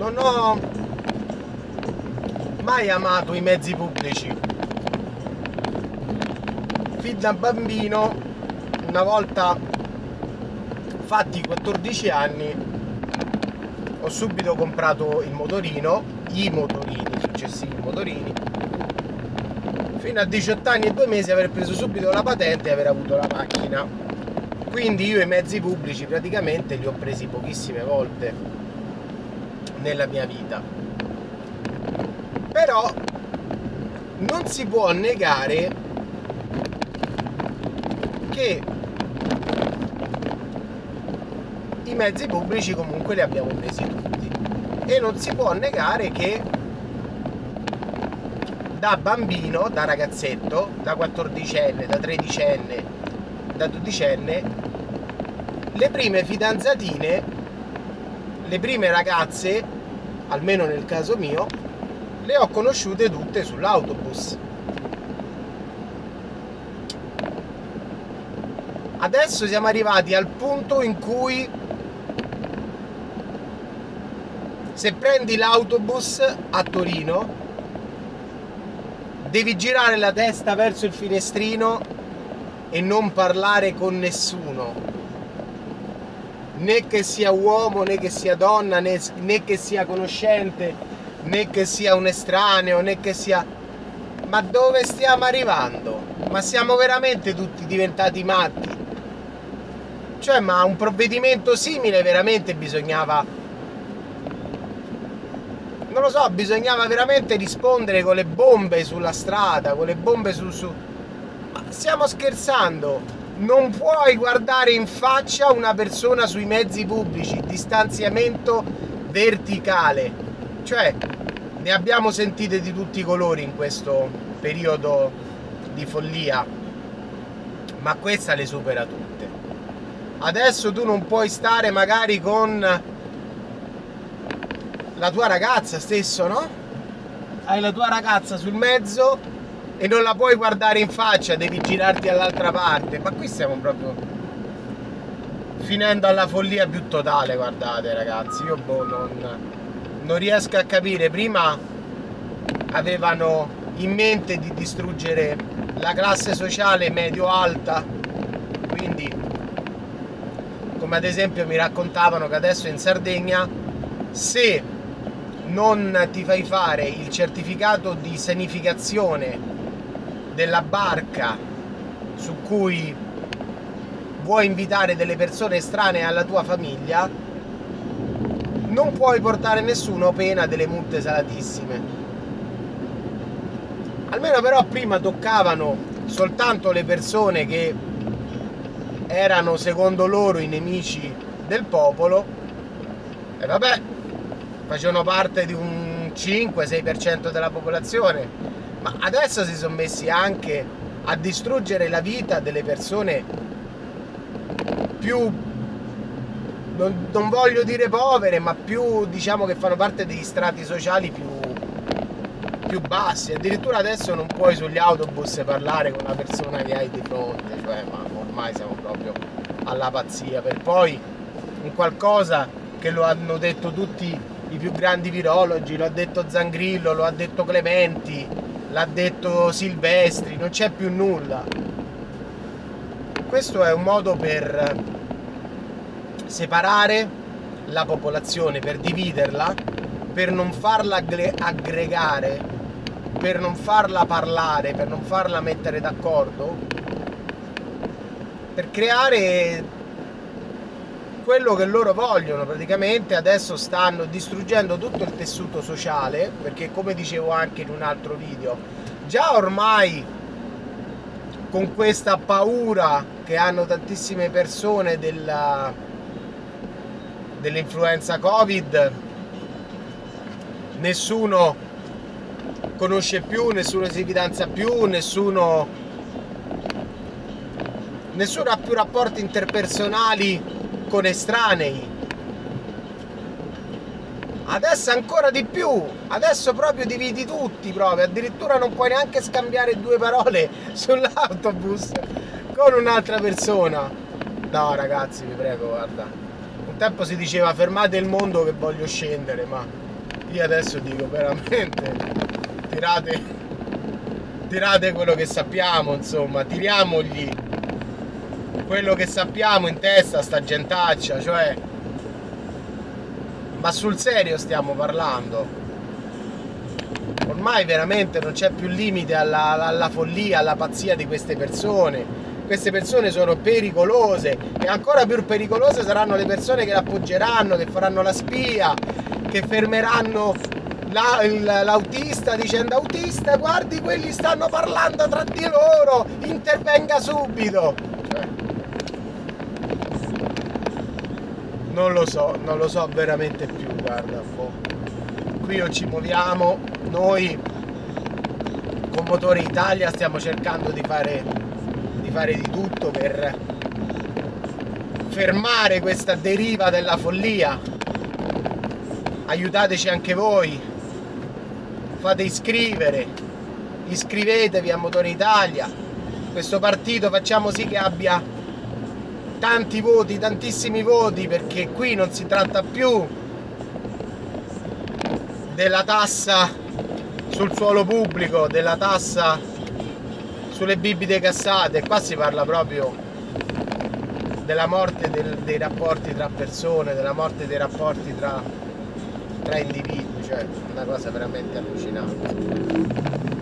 non ho mai amato i mezzi pubblici. Fin da bambino, una volta fatti 14 anni, ho subito comprato il motorino, i motorini, successivi motorini. Fino a 18 anni e 2 mesi aver preso subito la patente e aver avuto la macchina. Quindi io i mezzi pubblici praticamente li ho presi pochissime volte nella mia vita. Però non si può negare che i mezzi pubblici comunque li abbiamo presi tutti e non si può negare che da bambino, da ragazzetto, da 14enne, da 13enne, da 12enne, le prime fidanzatine le prime ragazze, almeno nel caso mio, le ho conosciute tutte sull'autobus. Adesso siamo arrivati al punto in cui se prendi l'autobus a Torino devi girare la testa verso il finestrino e non parlare con nessuno né che sia uomo né che sia donna né, né che sia conoscente né che sia un estraneo né che sia ma dove stiamo arrivando? Ma siamo veramente tutti diventati matti? Cioè, ma un provvedimento simile veramente bisognava. Non lo so, bisognava veramente rispondere con le bombe sulla strada, con le bombe su. su... Ma stiamo scherzando? Non puoi guardare in faccia una persona sui mezzi pubblici, distanziamento verticale. Cioè, ne abbiamo sentite di tutti i colori in questo periodo di follia, ma questa le supera tutte. Adesso tu non puoi stare magari con la tua ragazza stesso, no? Hai la tua ragazza sul mezzo e non la puoi guardare in faccia, devi girarti dall'altra parte. Ma qui stiamo proprio finendo alla follia più totale, guardate ragazzi. Io boh, non, non riesco a capire. Prima avevano in mente di distruggere la classe sociale medio-alta, quindi come ad esempio mi raccontavano che adesso in Sardegna se non ti fai fare il certificato di sanificazione della barca su cui vuoi invitare delle persone estranee alla tua famiglia, non puoi portare nessuno pena delle multe salatissime. Almeno però prima toccavano soltanto le persone che erano secondo loro i nemici del popolo e vabbè, facevano parte di un 5-6% della popolazione ma adesso si sono messi anche a distruggere la vita delle persone più non, non, voglio dire povere ma più diciamo che fanno parte degli strati sociali più, più bassi. Addirittura adesso non puoi sugli autobus parlare con una persona che hai di fronte cioè ma ormai siamo proprio alla pazzia. Per poi un qualcosa che lo hanno detto tutti i più grandi virologi lo ha detto Zangrillo lo ha detto Clementi l'ha detto Silvestri, non c'è più nulla. Questo è un modo per separare la popolazione, per dividerla, per non farla aggregare, per non farla parlare, per non farla mettere d'accordo, per creare quello che loro vogliono praticamente adesso stanno distruggendo tutto il tessuto sociale perché come dicevo anche in un altro video già ormai con questa paura che hanno tantissime persone dell'influenza covid nessuno conosce più nessuno si fidanza più nessuno nessuno ha più rapporti interpersonali con estranei. Adesso ancora di più, adesso proprio dividi tutti proprio, addirittura non puoi neanche scambiare due parole sull'autobus con un'altra persona. No ragazzi, vi prego, guarda. Un tempo si diceva fermate il mondo che voglio scendere, ma io adesso dico veramente tirate tirate quello che sappiamo insomma tiriamogli quello che sappiamo in testa sta gentaccia cioè. Ma sul serio stiamo parlando. Ormai veramente non c'è più limite alla, alla follia alla pazzia di queste persone. Queste persone sono pericolose e ancora più pericolose saranno le persone che l'appoggeranno, che faranno la spia, che fermeranno la, l'autista dicendo autista guardi quelli stanno parlando tra di loro, intervenga subito. Cioè, non lo so, non lo so veramente più, guarda, boh. qui o ci muoviamo, noi con Motore Italia stiamo cercando di fare di fare di tutto per fermare questa deriva della follia. Aiutateci anche voi. Fate iscrivere. Iscrivetevi a Motore Italia. Questo partito facciamo sì che abbia tanti voti, tantissimi voti, perché qui non si tratta più della tassa sul suolo pubblico, della tassa sulle bibite cassate, qua si parla proprio della morte del, dei rapporti tra persone, della morte dei rapporti tra, tra individui, cioè una cosa veramente allucinante.